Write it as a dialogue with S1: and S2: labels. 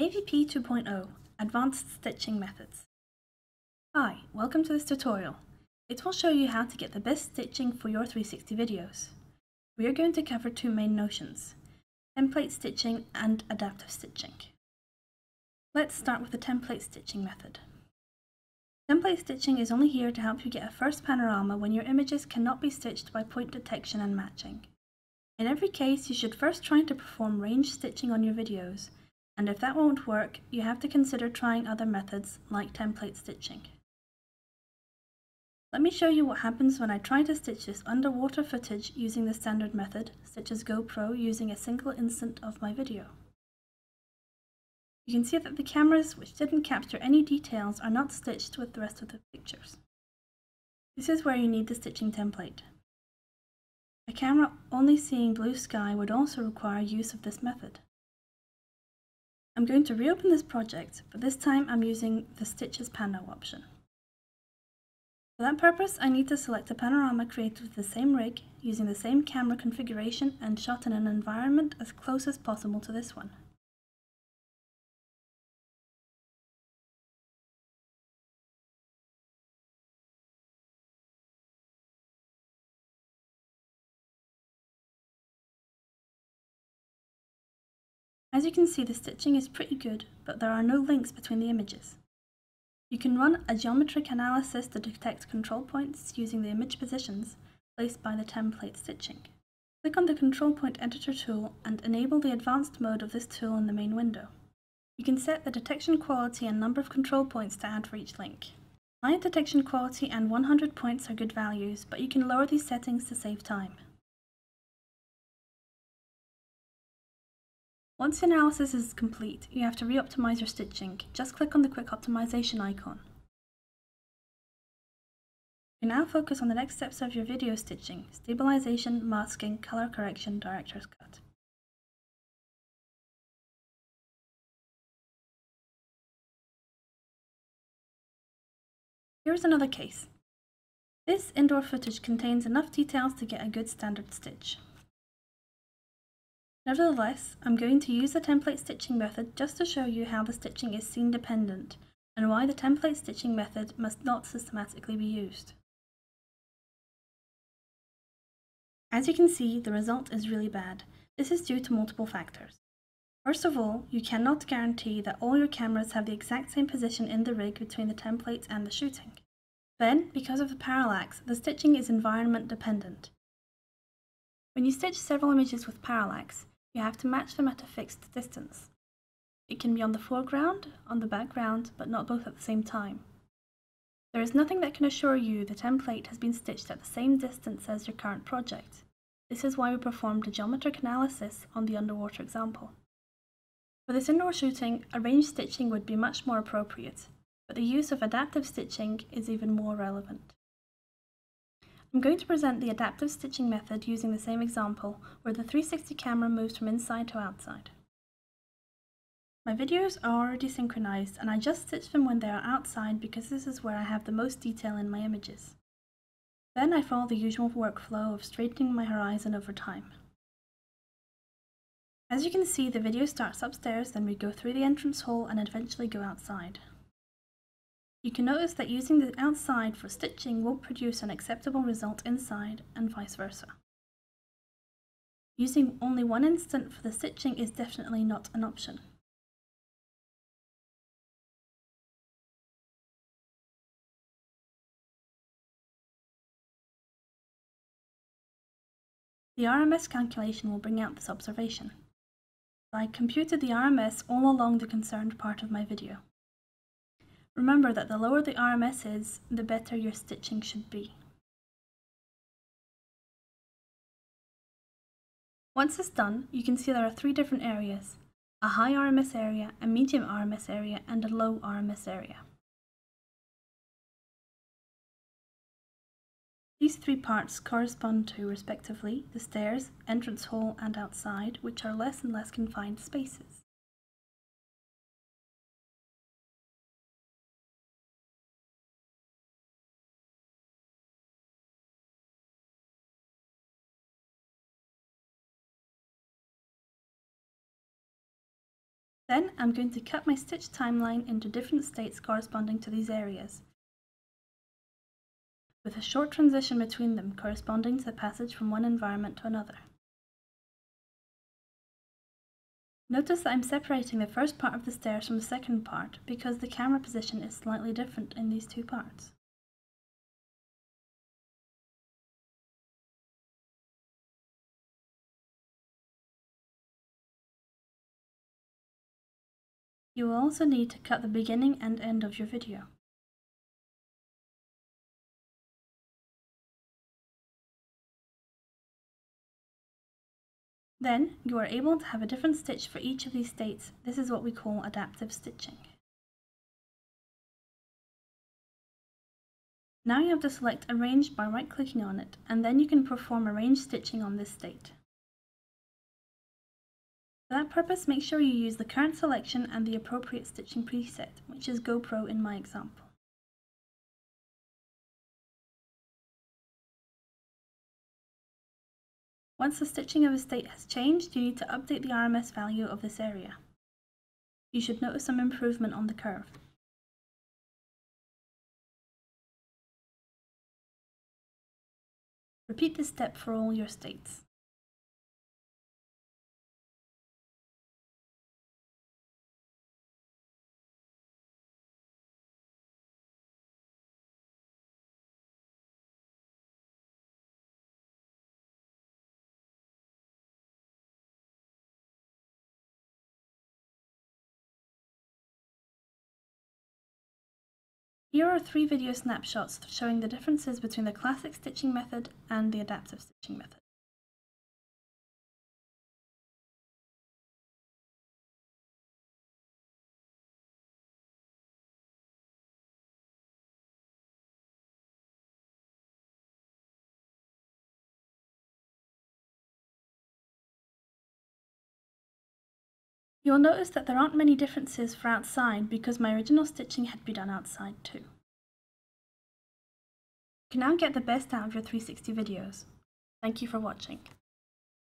S1: AVP 2.0 Advanced Stitching Methods Hi, welcome to this tutorial. It will show you how to get the best stitching for your 360 videos. We are going to cover two main notions, template stitching and adaptive stitching. Let's start with the template stitching method. Template stitching is only here to help you get a first panorama when your images cannot be stitched by point detection and matching. In every case, you should first try to perform range stitching on your videos, and if that won't work, you have to consider trying other methods like template stitching. Let me show you what happens when I try to stitch this underwater footage using the standard method, such as GoPro using a single instant of my video. You can see that the cameras which didn't capture any details are not stitched with the rest of the pictures. This is where you need the stitching template. A camera only seeing blue sky would also require use of this method. I'm going to reopen this project, but this time I'm using the Stitch as Pano option. For that purpose, I need to select a panorama created with the same rig, using the same camera configuration and shot in an environment as close as possible to this one. As you can see the stitching is pretty good, but there are no links between the images. You can run a geometric analysis to detect control points using the image positions placed by the template stitching. Click on the control point editor tool and enable the advanced mode of this tool in the main window. You can set the detection quality and number of control points to add for each link. High detection quality and 100 points are good values, but you can lower these settings to save time. Once your analysis is complete, you have to re-optimize your stitching. Just click on the quick optimization icon. You now focus on the next steps of your video stitching, stabilization, masking, color correction, director's cut. Here's another case. This indoor footage contains enough details to get a good standard stitch. Nevertheless, I'm going to use the template stitching method just to show you how the stitching is scene dependent and why the template stitching method must not systematically be used. As you can see, the result is really bad. This is due to multiple factors. First of all, you cannot guarantee that all your cameras have the exact same position in the rig between the template and the shooting. Then, because of the parallax, the stitching is environment dependent. When you stitch several images with parallax, you have to match them at a fixed distance. It can be on the foreground, on the background, but not both at the same time. There is nothing that can assure you the template has been stitched at the same distance as your current project. This is why we performed a geometric analysis on the underwater example. For this indoor shooting, a range stitching would be much more appropriate, but the use of adaptive stitching is even more relevant. I'm going to present the adaptive stitching method using the same example, where the 360 camera moves from inside to outside. My videos are already synchronized and I just stitch them when they are outside because this is where I have the most detail in my images. Then I follow the usual workflow of straightening my horizon over time. As you can see, the video starts upstairs, then we go through the entrance hall and eventually go outside. You can notice that using the outside for stitching won't produce an acceptable result inside and vice versa. Using only one instant for the stitching is definitely not an option. The RMS calculation will bring out this observation. I computed the RMS all along the concerned part of my video. Remember that the lower the RMS is, the better your stitching should be. Once it's done, you can see there are three different areas, a high RMS area, a medium RMS area, and a low RMS area. These three parts correspond to, respectively, the stairs, entrance hall, and outside, which are less and less confined spaces. Then I'm going to cut my stitch timeline into different states corresponding to these areas, with a short transition between them corresponding to the passage from one environment to another. Notice that I'm separating the first part of the stairs from the second part because the camera position is slightly different in these two parts. You will also need to cut the beginning and end of your video. Then, you are able to have a different stitch for each of these states. This is what we call adaptive stitching. Now you have to select Arrange by right-clicking on it, and then you can perform arrange stitching on this state. For that purpose, make sure you use the current selection and the appropriate stitching preset, which is GoPro in my example. Once the stitching of a state has changed, you need to update the RMS value of this area. You should notice some improvement on the curve. Repeat this step for all your states. Here are three video snapshots showing the differences between the classic stitching method and the adaptive stitching method. You'll notice that there aren't many differences for outside because my original stitching had been done outside too. You can now get the best out of your 360 videos. Thank you for watching.